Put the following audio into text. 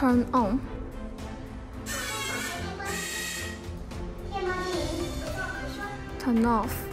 turn on. Turn off.